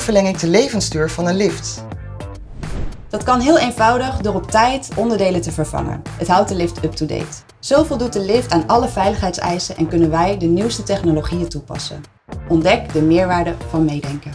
Verleng ik de levensduur van een lift? Dat kan heel eenvoudig door op tijd onderdelen te vervangen. Het houdt de lift up-to-date. Zo voldoet de lift aan alle veiligheidseisen en kunnen wij de nieuwste technologieën toepassen. Ontdek de meerwaarde van meedenken.